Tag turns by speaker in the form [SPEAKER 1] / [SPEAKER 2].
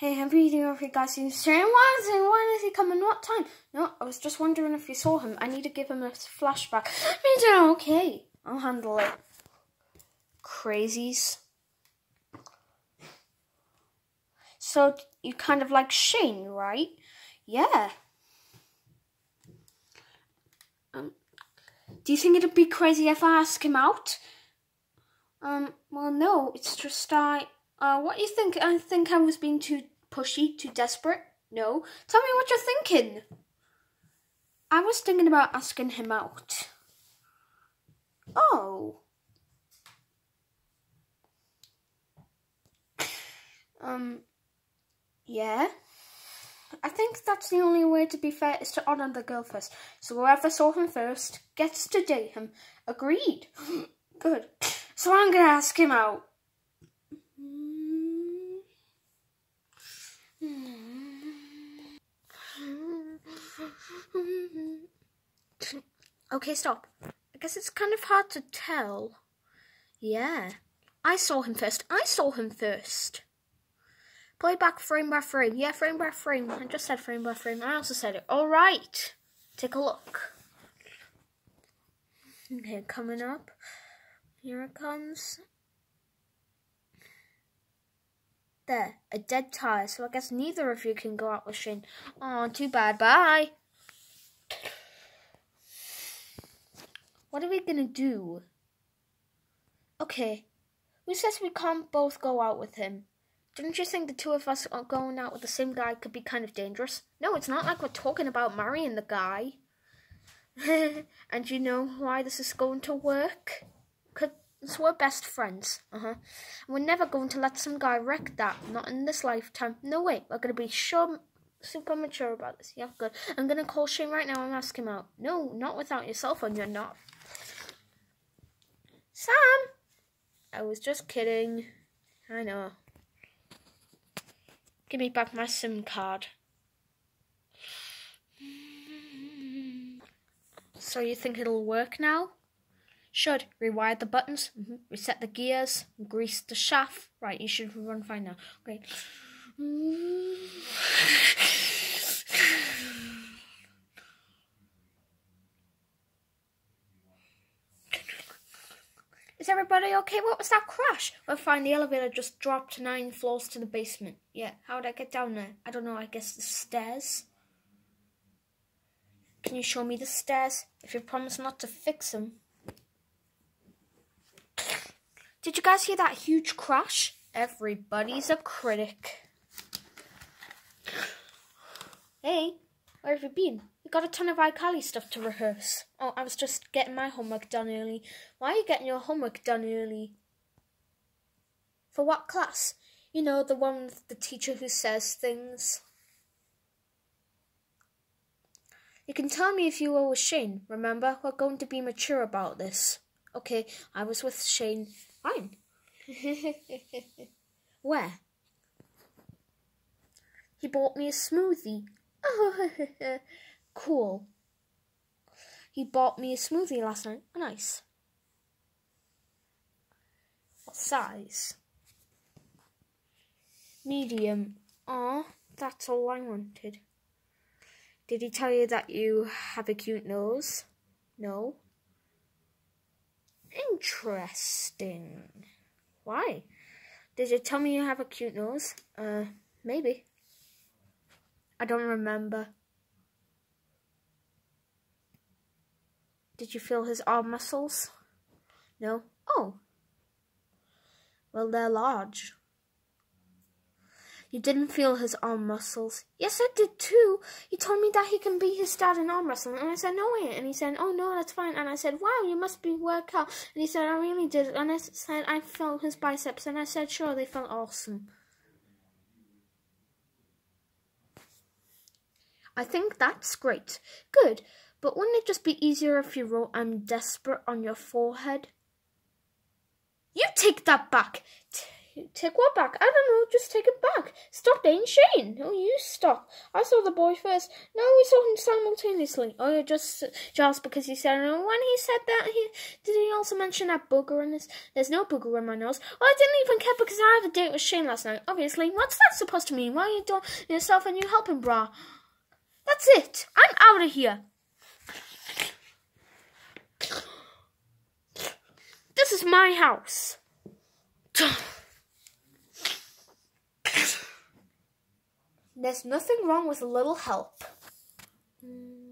[SPEAKER 1] Hey, I'm reading over you guys saying, why is, he, he coming? What time? No, I was just wondering if you saw him. I need to give him a flashback. Me too, okay. I'll handle it. Crazies. So, you kind of like Shane, right? Yeah. Um, do you think it'd be crazy if I ask him out? Um, well, no, it's just I. Uh, what you think? I think I was being too pushy, too desperate. No, tell me what you're thinking. I was thinking about asking him out. Oh. Um, yeah. I think that's the only way to be fair is to honour the girl first. So whoever saw him first gets to date him. Agreed. Good. So I'm gonna ask him out. Okay, stop. I guess it's kind of hard to tell. Yeah. I saw him first. I saw him first. Play back frame by frame. Yeah, frame by frame. I just said frame by frame. I also said it. Alright. Take a look. Okay, coming up. Here it comes. There, a dead tire. So I guess neither of you can go out with Shane. Oh, too bad. Bye. What are we gonna do? Okay. Who says we can't both go out with him? Don't you think the two of us going out with the same guy could be kind of dangerous? No, it's not like we're talking about marrying the guy. and you know why this is going to work? Because we're best friends. Uh huh. We're never going to let some guy wreck that. Not in this lifetime. No way. We're going to be sure, super mature about this. Yeah, good. I'm going to call Shane right now and ask him out. No, not without your cell phone. You're not. Sam! I was just kidding. I know. Give me back my SIM card. So you think it'll work now? Should. Rewire the buttons, mm -hmm. reset the gears, grease the shaft. Right, you should run fine now. Okay. Is everybody okay? What was that crash? We'll find the elevator just dropped nine floors to the basement. Yeah, how would I get down there? I don't know, I guess the stairs? Can you show me the stairs? If you promise not to fix them. Did you guys hear that huge crash? Everybody's a critic. Hey, where have you been? We got a ton of iCarly stuff to rehearse. Oh, I was just getting my homework done early. Why are you getting your homework done early? For what class? You know, the one with the teacher who says things. You can tell me if you were with Shane. Remember, we're going to be mature about this. Okay, I was with Shane. Fine. Where? He bought me a smoothie. cool. He bought me a smoothie last night. Nice. What size? Medium. Aw, that's all I wanted. Did he tell you that you have a cute nose? No. Interesting. Why? Did you tell me you have a cute nose? Uh, maybe. I don't remember. Did you feel his arm muscles? No? Oh. Well, they're large. You didn't feel his arm muscles. Yes, I did too. He told me that he can beat his dad in arm wrestling. And I said, no, way. And he said, oh, no, that's fine. And I said, wow, you must be work out. And he said, I really did. And I said, I felt his biceps. And I said, sure, they felt awesome. I think that's great. Good. But wouldn't it just be easier if you wrote I'm desperate on your forehead? You take that back. Take what back? I don't know, just take it back. Stop being Shane. No, you stop. I saw the boy first. No, we saw him simultaneously. Oh, you're just just because he said it. when he said that, he did he also mention that booger in this? There's no booger in my nose. Well, I didn't even care because I had a date with Shane last night. Obviously, what's that supposed to mean? Why are you doing yourself and you helping, brah? That's it. I'm out of here. This is my house. There's nothing wrong with a little help. Mm.